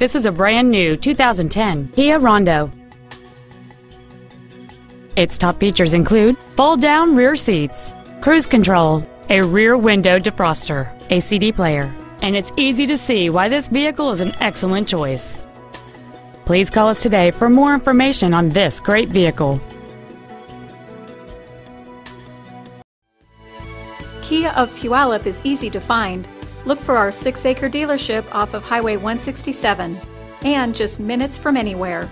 This is a brand new 2010 Kia Rondo. Its top features include fold-down rear seats, cruise control, a rear window defroster, a CD player, and it's easy to see why this vehicle is an excellent choice. Please call us today for more information on this great vehicle. Kia of Puyallup is easy to find. Look for our six acre dealership off of Highway 167 and just minutes from anywhere.